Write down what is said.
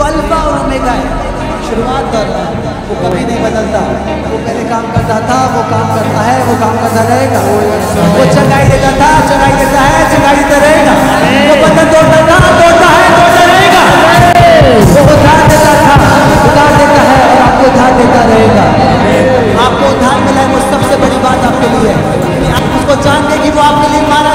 वो अल्फ़ा और ओमेगा है। शुरुआत कर। रहा है वो कभी नहीं बदलता। वो पहले काम करता था, वो काम करता है, वो काम करता रहेगा। वो चंगाई देता था चंगाई देता है चंगाई देता रहेगा। वो बंधन तोड़ता था तोड़ता है तोड़ता रहेगा। वो उधार देता था, उधार देता है और आपको उधार देता रहेगा। आपको उधार मिला है, वो सबसे बड़ी बात आपके लिए है। आप उसको जान के कि वो आपके लिए मारा